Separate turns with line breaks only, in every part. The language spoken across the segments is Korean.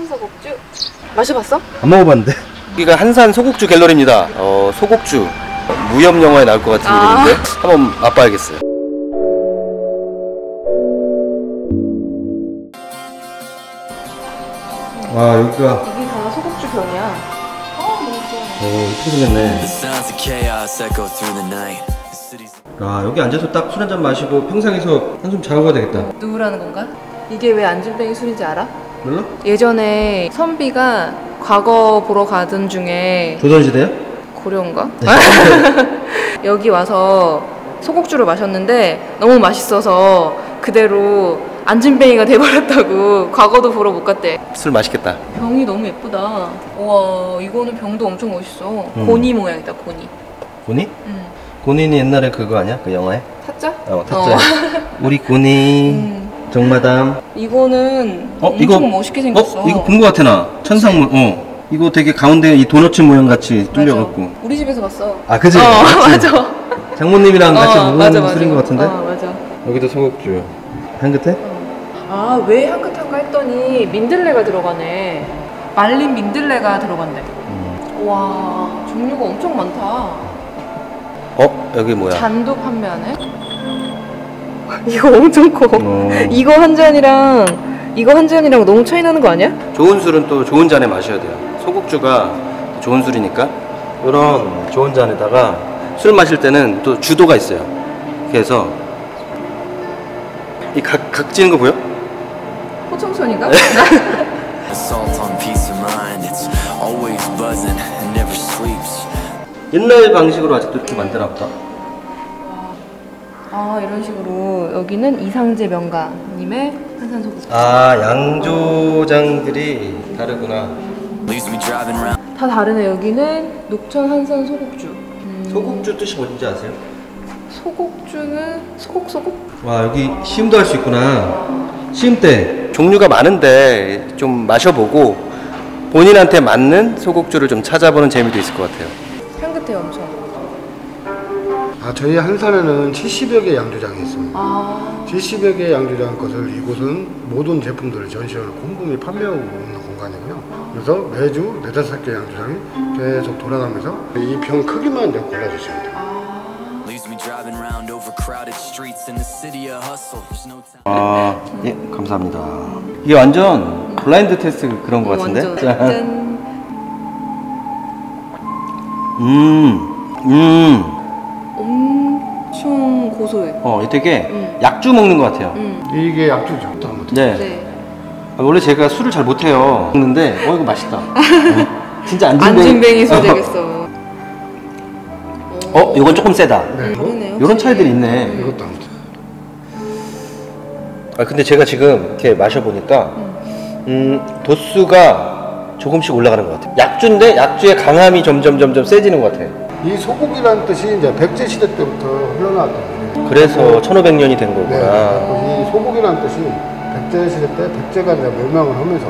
한산 소곡주 마셔봤어?
안 먹어봤는데.
여기가 한산 소곡주 갤러리입니다. 어, 소곡주 무협 영화에 나올 것 같은
아.
이름인데 한번 맛봐야겠어요.
와 여기가
이게 다 소곡주 병이야
오 이쁘게 생겼네. 아 여기 앉아서 딱 술 한 잔 마시고 평상에서 한숨 자고 가야 되겠다.
누구라는 건가? 이게 왜 안진뱅이 술인지 알아?
몰라?
예전에 선비가 과거 보러 가던 중에
조선시대야?
고려인가? 여기 와서 소곡주를 마셨는데 너무 맛있어서 그대로 안진뱅이가 돼버렸다고 과거도 보러 못 갔대
술 맛있겠다.
병이 너무 예쁘다 우와 이거는 병도 엄청 멋있어
음.
고니 모양이다 고니
고니?
음.
고니는 옛날에 그거 아니야? 그 영화에?
타짜?
어 타짜. 우리 고니
음.
정마담.
이거는
어
엄청
이거
멋있게 생겼어
어 이거 본 거 같아 나. 천상문. 어 이거 되게 가운데 이 도너츠 모양 같이
맞아.
뚫려갖고.
우리 집에서 봤어
아 그지?
어? 맞아
장모님이랑 같이
어,
먹는
맞아, 맞아.
술인 것 같은데?
어 맞아
여기도 소곡주. 향긋해?
아왜 향긋한가 했더니 민들레가 들어가네 말린 민들레가 들어간대
음.
와 종류가 엄청 많다
어 여기 뭐야?
잔도 판매하네 이거 엄청 커
어.
이거 한 잔이랑 이거 한 잔이랑 너무 차이 나는 거 아니야?
좋은 술은 또 좋은 잔에 마셔야 돼요. 소곡주가 좋은 술이니까 이런 좋은 잔에다가 술 마실 때는 또 주도가 있어요. 그래서 이 각 각지는 거 보여?
호청천인가?
assault on peace of mind. It's always buzzing and never sleeps.
옛날 방식으로 아직도 이렇게 만드나 보다.
아 이런 식으로 여기는 이상재 명가님의 한산소곡
아 양조장들이 다르구나.
다 다르네 여기는 녹천 한산 소곡주 음,
소곡주 뜻이 뭔지 아세요?
소곡주는 소곡소곡?
와 여기 시음도 할 수 있구나. 시음 때.
종류가 많은데 좀 마셔보고 본인한테 맞는 소곡주를 좀 찾아보는 재미도 있을 것 같아요.
향긋해요 엄청
아, 저희 한산에는 70여 개 양조장이 있습니다.
아
70여 개 양조장 것을 이곳은 모든 제품들을 전시하고 공급이 판매하고 있는 공간이고요. 그래서 매주 네다섯 개 양조장이 계속 돌아가면서 이 병 크기만 이제 골라주시면 돼요.
Time.
아, 예, 감사합니다. 이게 완전 블라인드 테스트 그런 것 같은데? 짠 음, 음,
엄청 고소해
어, 되게
음.
약주 먹는 것 같아요.
음.
이게 약주죠. 한번
네.
네.
아, 원래 제가 술을 잘 못해요. 먹는데, 어, 이거 맛있다. 어, 진짜 안진뱅이.
안진뱅이 술
어.
되겠어
어, 이건 조금 세다.
네.
다르네요
이런 차이들이 있네.
이것도 한번.
아, 근데 제가 지금 이렇게 마셔보니까, 음, 도수가 조금씩 올라가는 것 같아요. 약주인데, 약주의 강함이 점점 점점 세지는 것 같아요.
이 소고기라는 뜻이 이제 백제 시대 때부터 흘러나왔던 거예요.
그래서 1500년이 된
네.
거구나.
그리고 이 소고기라는 뜻이 백제 시대 때 백제가 이제 멸망을 하면서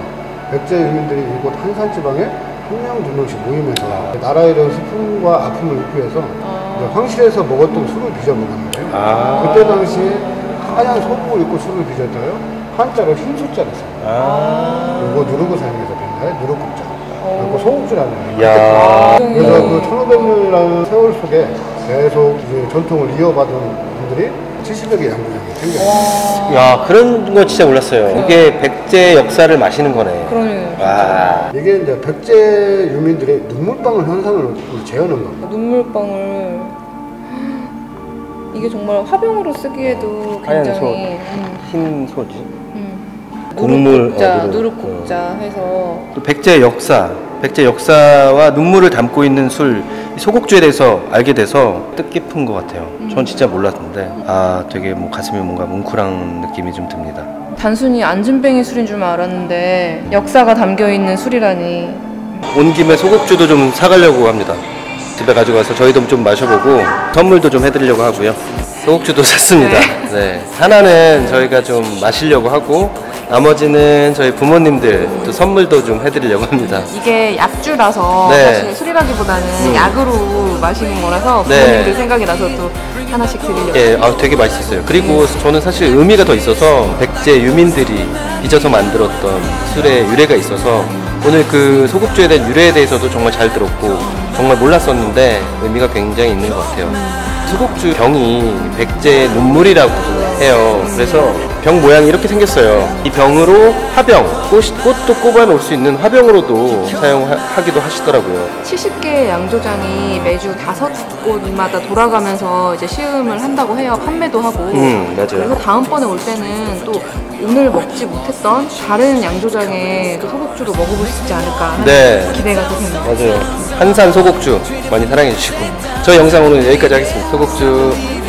백제 유민들이 이곳 한산 지방에 한 명 두 명씩 모이면서 나라의 이런 슬픔과 아픔을 잊기 위해서 이제 황실에서 먹었던 술을 빚어 먹었는데요.
아.
그때 당시에 하얀 소복을 입고 술을 빚었어요. 한자로 흰소자를 써요.
아.
이거 누르고 사용해서 빈다에 누르국자. 그리고 의미예요.
야
그래서 그 1500년이라는 세월 속에 계속 이제 전통을 이어받은 분들이 70여 개 양조장이 생겼어요.
야 그런 건 진짜 몰랐어요. 이게 백제 역사를 마시는 거네.
그러네요
와.
이게 이제 백제 유민들의 눈물방울 현상을 재현한 겁니다.
눈물방울 이게 정말 화병으로 쓰기에도
하얀
굉장히
소.
음,
흰 소지.
음.
국물,
누룩국자,
어, 누룩.
누룩국자 해서
또 백제 역사, 백제 역사와 눈물을 담고 있는 술, 이 소곡주에 대해서 알게 돼서 뜻깊은 것 같아요. 전 진짜 몰랐는데, 아, 되게 뭐 가슴이 뭔가 뭉클한 느낌이 좀 듭니다.
단순히 안진뱅이 술인 줄 알았는데 역사가 담겨 있는 술이라니
온 김에 소곡주도 좀 사가려고 합니다. 집에 가져가서 저희도 좀 마셔보고 선물도 좀 해드리려고 하고요. 소곡주도 샀습니다. 네. 하나는 저희가 좀 마시려고 하고 나머지는 저희 부모님들 또 선물도 좀 해드리려고 합니다.
이게 약주라서
네.
사실 술이라기보다는 약으로 마시는 거라서
네.
부모님들 생각이 나서 또 하나씩 드리려고.
예, 아, 되게 맛있었어요. 그리고 저는 사실 의미가 더 있어서 백제 유민들이 빚어서 만들었던 술의 유래가 있어서 오늘 그 소국주에 대한 유래에 대해서도 정말 잘 들었고 정말 몰랐었는데 의미가 굉장히 있는 것 같아요. 소국주 병이 백제 눈물이라고 해요. 그래서 병 모양이 이렇게 생겼어요. 이 병으로 화병, 꽃, 꽃도 꼽아 놓을 수 있는 화병으로도 사용하기도 하시더라고요.
70개의 양조장이 매주 다섯 곳마다 돌아가면서 이제 시음을 한다고 해요. 판매도 하고.
음, 맞아요.
그래서 다음번에 올 때는 또 오늘 먹지 못했던 다른 양조장의 그 소국주도 먹어볼 수 있지 않을까 하는
네.
기대가 또 됩니다.
맞아요. 한산 소곡주 많이 사랑해 주시고 저희 영상 오늘 여기까지 하겠습니다. 소곡주